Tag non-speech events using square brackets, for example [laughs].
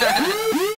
nada. [laughs]